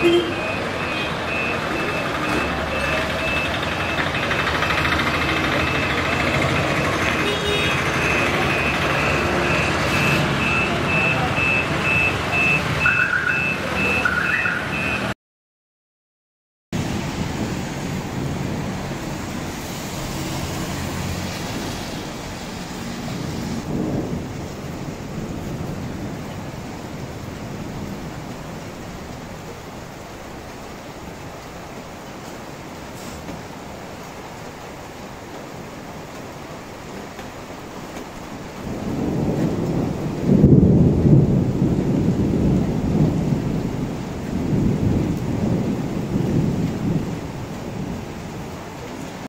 beat